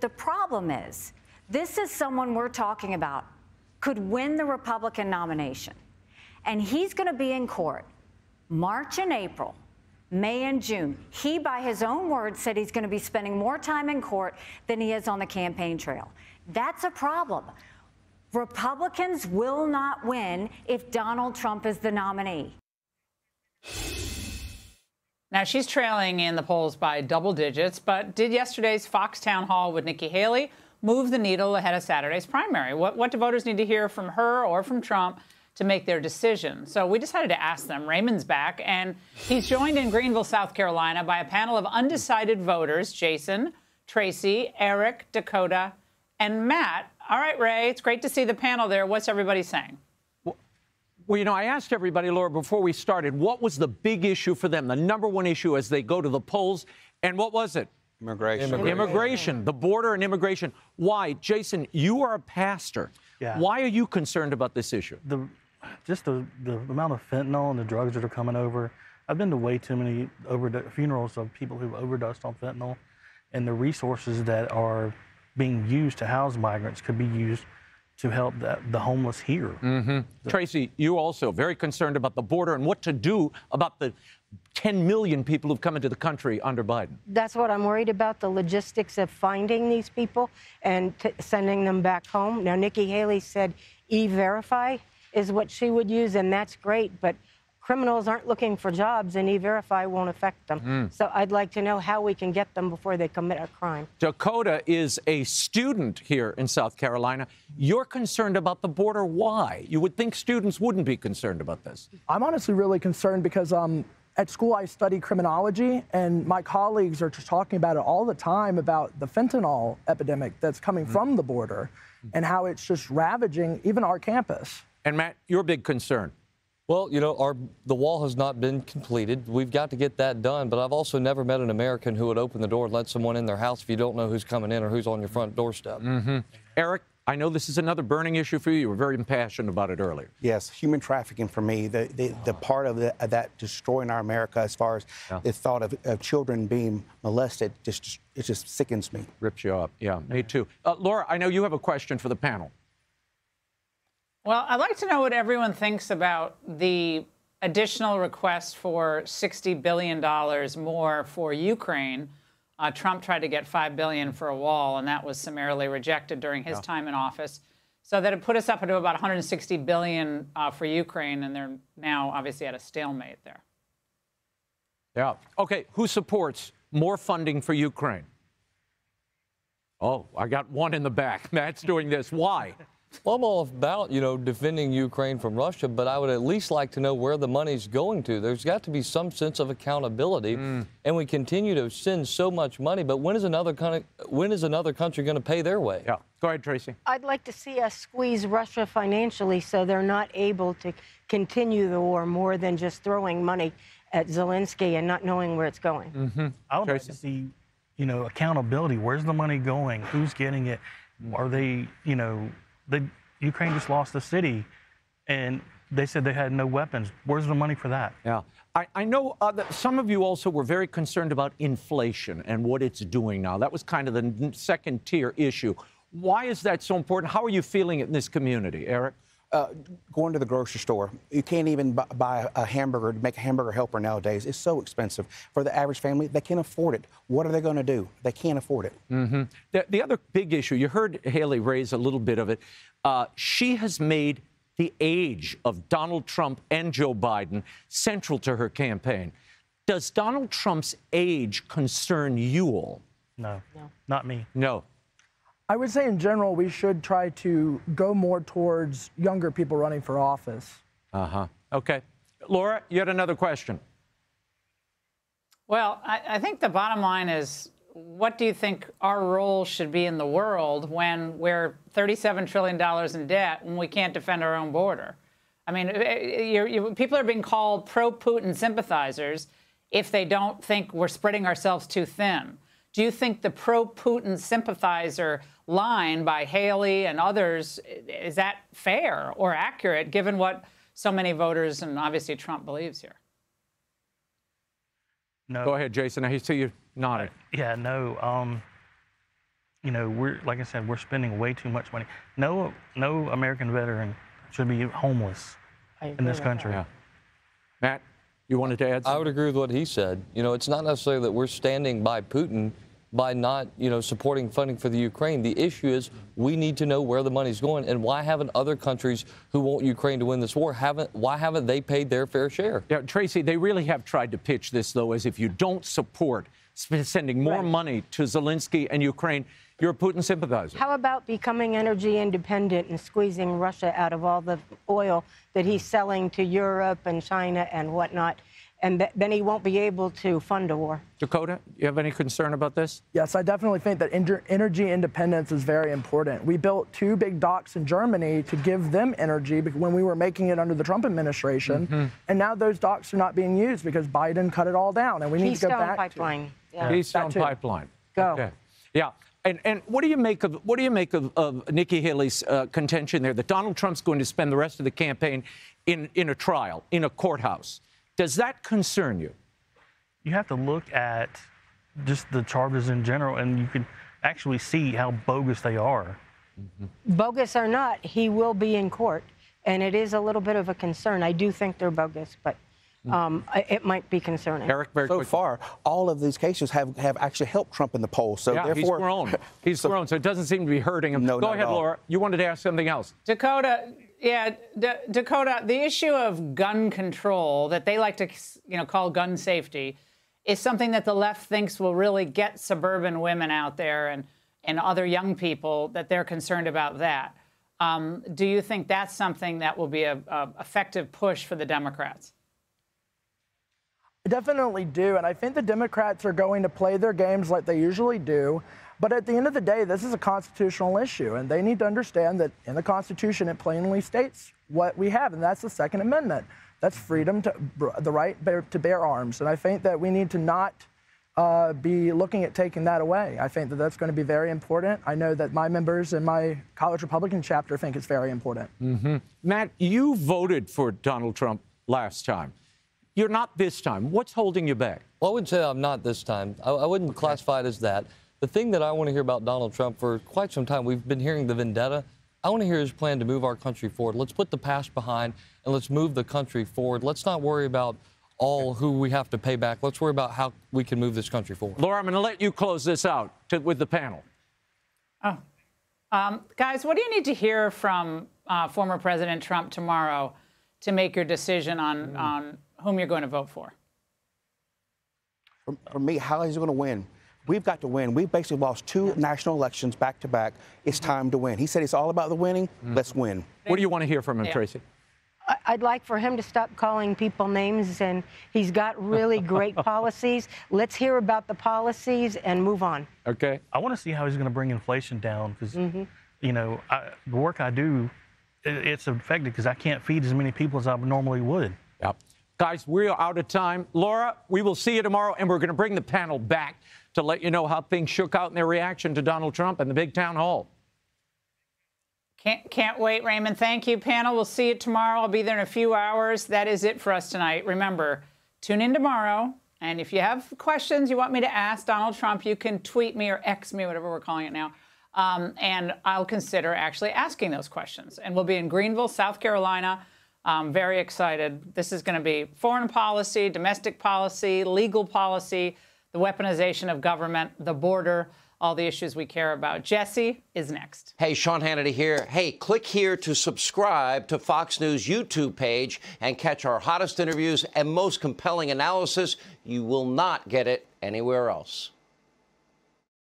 The problem is, this is someone we're talking about could win the Republican nomination. And he's going to be in court March and April, May and June. He, by his own words, said he's going to be spending more time in court than he is on the campaign trail. That's a problem. Republicans will not win if Donald Trump is the nominee. Now, she's trailing in the polls by double digits, but did yesterday's Fox town hall with Nikki Haley move the needle ahead of Saturday's primary? What, what do voters need to hear from her or from Trump to make their decision? So we decided to ask them. Raymond's back, and he's joined in Greenville, South Carolina by a panel of undecided voters Jason, Tracy, Eric, Dakota, and Matt. All right, Ray, it's great to see the panel there. What's everybody saying? Well, you know, I asked everybody, Laura, before we started, what was the big issue for them, the number one issue as they go to the polls, and what was it? Immigration. Immigration. immigration. the border and immigration. Why? Jason, you are a pastor. Yeah. Why are you concerned about this issue? The, just the, the amount of fentanyl and the drugs that are coming over. I've been to way too many overd- funerals of people who've overdosed on fentanyl, and the resources that are being used to house migrants could be used to help the, the homeless here. Mm-hmm. Tracy, you also very concerned about the border and what to do about the 10 million people who've come into the country under Biden. That's what I'm worried about the logistics of finding these people and t- sending them back home. Now, Nikki Haley said e verify is what she would use, and that's great, but criminals aren't looking for jobs and e-verify won't affect them. Mm. So I'd like to know how we can get them before they commit a crime. Dakota is a student here in South Carolina. You're concerned about the border. Why? You would think students wouldn't be concerned about this. I'm honestly really concerned because um, at school I study criminology, and my colleagues are just talking about it all the time about the fentanyl epidemic that's coming mm. from the border and how it's just ravaging even our campus. And Matt, your big concern. Well, you know, our the wall has not been completed. We've got to get that done. But I've also never met an American who would open the door and let someone in their house if you don't know who's coming in or who's on your front doorstep. Mm-hmm. Eric, I know this is another burning issue for you. You were very impassioned about it earlier. Yes, human trafficking for me, the, the, the part of, the, of, that destroying our America as far as yeah. the thought of, of, children being molested, just it just sickens me. Rips you up. Yeah, me too. Uh, Laura, I know you have a question for the panel. Well, I'd like to know what everyone thinks about the additional request for $60 billion more for Ukraine. Uh, Trump tried to get 5 billion for a wall, and that was summarily rejected during his yeah. time in office. So that it put us up to about 160 billion uh, for Ukraine, and they're now obviously at a stalemate there. Yeah. Okay. Who supports more funding for Ukraine? Oh, I got one in the back. Matt's doing this. Why? Well, I'm all about, you know, defending Ukraine from Russia, but I would at least like to know where the money's going to. There's got to be some sense of accountability, mm. and we continue to send so much money, but when is another, kind of, when is another country going to pay their way? Yeah. Go ahead, Tracy. I'd like to see us squeeze Russia financially so they're not able to continue the war more than just throwing money at Zelensky and not knowing where it's going. Mm-hmm. I would Tracy. like to see, you know, accountability. Where's the money going? Who's getting it? Are they, you know, the Ukraine just lost the city, and they said they had no weapons. Where's the money for that? Yeah. I, I know uh, that some of you also were very concerned about inflation and what it's doing now. That was kind of the second tier issue. Why is that so important? How are you feeling it in this community, Eric? Uh, going to the grocery store, you can't even buy a hamburger to make a hamburger helper nowadays. It's so expensive. For the average family, they can't afford it. What are they going to do? They can't afford it. Mm-hmm. The, the, other big issue, you heard Haley raise a little bit of it. Uh, she has made the age of Donald Trump and Joe Biden central to her campaign. Does Donald Trump's age concern you all? No, no. not me. No. I would say in general, we should try to go more towards younger people running for office. Uh huh. Okay. Laura, you had another question. Well, I, I, think the bottom line is what do you think our role should be in the world when we're $37 trillion in debt when we can't defend our own border? I mean, you're, you're, people are being called pro Putin sympathizers if they don't think we're spreading ourselves too thin. Do you think the pro Putin sympathizer line by Haley and others, is that fair or accurate given what so many voters and obviously Trump believes here? No. Go ahead, Jason. I see you nodding. Uh, yeah, no. Um, you know, we're like I said, we're spending way too much money. No, no American veteran should be homeless in this country. Yeah. Matt, you wanted to add I would agree with what he said. You know, it's not necessarily that we're standing by Putin by not, you know, supporting funding for the Ukraine. The issue is we need to know where the money's going and why haven't other countries who want Ukraine to win this war haven't why haven't they paid their fair share? Yeah, Tracy, they really have tried to pitch this, though, as if you don't support sending more Right. money to Zelensky and Ukraine, you're a Putin sympathizer. How about becoming energy independent and squeezing Russia out of all the oil that he's selling to Europe and China and whatnot? And th- then he won't be able to fund a war. Dakota, you have any concern about this? Yes, I definitely think that ener- energy independence is very important. We built two big docks in Germany to give them energy when we were making it under the Trump administration, and now those docks are not being used because Biden cut it all down, and we need to go Keystone back Pipeline. Yeah. Keystone too. Pipeline. Go. Okay. Yeah. And, and what do you make of what do you make of, of Nikki Haley's uh, contention there that Donald Trump's going to spend the rest of the campaign in, in a trial in a courthouse? Does that concern you? You have to look at just the charges in general, and you can actually see how bogus they are. Bogus or not, he will be in court. And it is a little bit of a concern. I do think they're bogus, but um, it might be concerning. Eric, very So quick. far, all of these cases have, have actually helped Trump in the polls. So yeah, he's therefore, grown. He's so- grown, so it doesn't seem to be hurting him. No, Go not at ahead. Laura. You wanted to ask something else. Dakota, yeah, D- Dakota, the issue of gun control that they like to, you know, call gun safety is something that the left thinks will really get suburban women out there and, and other young people that they're concerned about that. Um, do you think that's something that will be a, a effective push for the Democrats? I definitely do. And I think the Democrats are going to play their games like they usually do. But at the end of the day, this is a constitutional issue. And they need to understand that in the Constitution, it plainly states what we have. And that's the Second Amendment. That's freedom to the right to bear arms. And I think that we need to not uh, be looking at taking that away. I think that that's going to be very important. I know that my members in my college Republican chapter think it's very important. Matt, you voted for Donald Trump last time. You're not this time. What's holding you back? Well, I wouldn't say I'm not this time. I, I wouldn't classify it as that. The thing that I want to hear about Donald Trump for quite some time, we've been hearing the vendetta. I want to hear his plan to move our country forward. Let's put the past behind and let's move the country forward. Let's not worry about all who we have to pay back. Let's worry about how we can move this country forward. Laura, I'm going to let you close this out to, with the panel. Oh, Guys, what do you need to hear from uh, former President Trump tomorrow to make your decision on, on whom you're going to vote for? for, for me, how is he going to win? We've got to win. We've basically lost two national elections back to back. It's time to win. He said it's all about the winning. Mm-hmm. Let's win. What do you want to hear from him, Yeah. Tracy? I- I'd like for him to stop calling people names, and he's got really great policies. Let's hear about the policies and move on. Okay. I want to see how he's going to bring inflation down because, mm-hmm. you know, I, the work I do, it's affected because I can't feed as many people as I normally would. Yep. Guys, we're out of time. Laura, we will see you tomorrow, and we're going to bring the panel back to let you know how things shook out in their reaction to Donald Trump and the big town hall. Can't, can't wait, Raymond. Thank you, panel. We'll see you tomorrow. I'll be there in a few hours. That is it for us tonight. Remember, tune in tomorrow. And if you have questions you want me to ask Donald Trump, you can tweet me or X me, whatever we're calling it now. Um, and I'll consider actually asking those questions. And we'll be in Greenville, South Carolina. I'm very excited. This is going to be foreign policy, domestic policy, legal policy, the weaponization of government, the border, all the issues we care about. Jesse is next. Hey, Sean Hannity here. Hey, click here to subscribe to Fox News YouTube page and catch our hottest interviews and most compelling analysis. You will not get it anywhere else.